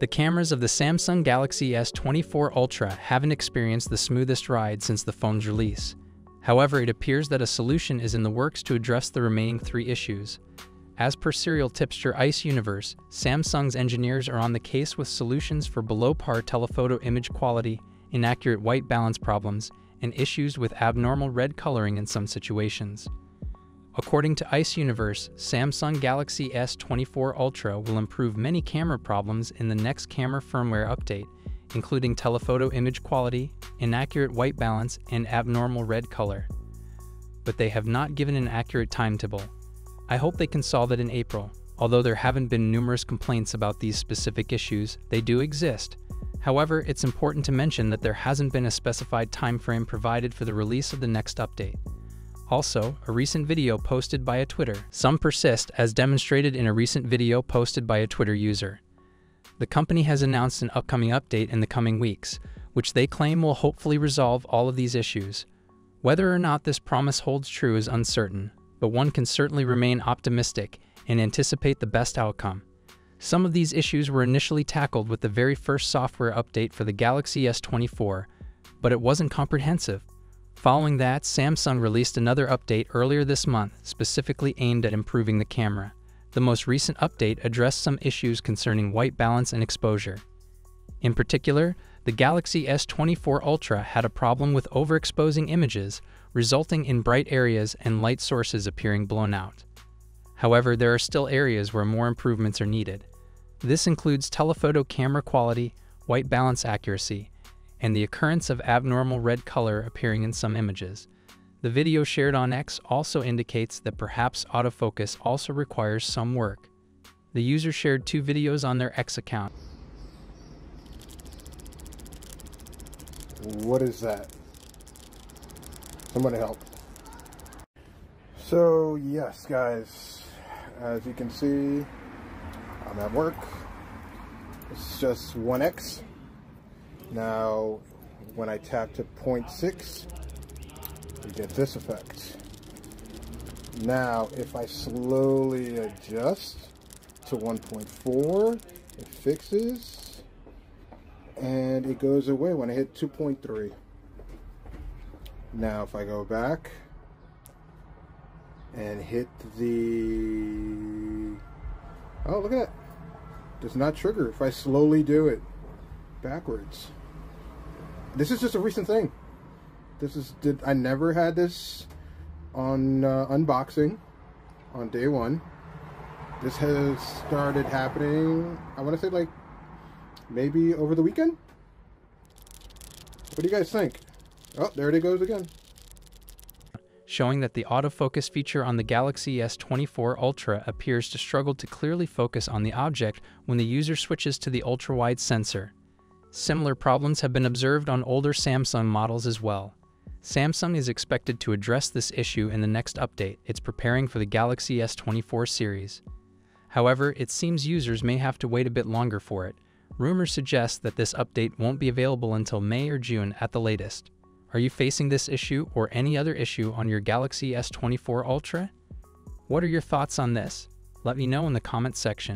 The cameras of the Samsung Galaxy S24 Ultra haven't experienced the smoothest ride since the phone's release. However, it appears that a solution is in the works to address the remaining three issues. As per serial tipster Ice Universe, Samsung's engineers are on the case with solutions for below par telephoto image quality, inaccurate white balance problems, and issues with abnormal red coloring in some situations. According to Ice Universe, Samsung Galaxy S24 Ultra will improve many camera problems in the next camera firmware update, including telephoto image quality, inaccurate white balance, and abnormal red color. But they have not given an accurate timetable. I hope they can solve it in April. Although there haven't been numerous complaints about these specific issues, they do exist. However, it's important to mention that there hasn't been a specified timeframe provided for the release of the next update. Also, a recent video posted by a Twitter. Some persist, as demonstrated in a recent video posted by a Twitter user. The company has announced an upcoming update in the coming weeks, which they claim will hopefully resolve all of these issues. Whether or not this promise holds true is uncertain, but one can certainly remain optimistic and anticipate the best outcome. Some of these issues were initially tackled with the very first software update for the Galaxy S24, but it wasn't comprehensive. Following that, Samsung released another update earlier this month, specifically aimed at improving the camera. The most recent update addressed some issues concerning white balance and exposure. In particular, the Galaxy S24 Ultra had a problem with overexposing images, resulting in bright areas and light sources appearing blown out. However, there are still areas where more improvements are needed. This includes telephoto camera quality, white balance accuracy, and the occurrence of abnormal red color appearing in some images. The video shared on X also indicates that perhaps autofocus also requires some work. The user shared two videos on their X account. What is that? Somebody help. So, yes, guys, as you can see, I'm at work. It's just 1X. Now, when I tap to 0.6, we get this effect. Now, if I slowly adjust to 1.4, it fixes, and it goes away when I hit 2.3. Now, if I go back and hit the... Oh, look at that. Does not trigger if I slowly do it backwards. This is just a recent thing. This is did I never had this on uh, unboxing on day one. This has started happening. I want to say like maybe over the weekend. What do you guys think? Oh, there it goes again. Showing that the autofocus feature on the Galaxy S24 Ultra appears to struggle to clearly focus on the object when the user switches to the ultra-wide sensor. Similar problems have been observed on older Samsung models as well. Samsung is expected to address this issue in the next update it's preparing for the Galaxy S24 series. However, it seems users may have to wait a bit longer for it. Rumors suggest that this update won't be available until May or June at the latest. Are you facing this issue or any other issue on your Galaxy S24 Ultra? What are your thoughts on this? Let me know in the comments section.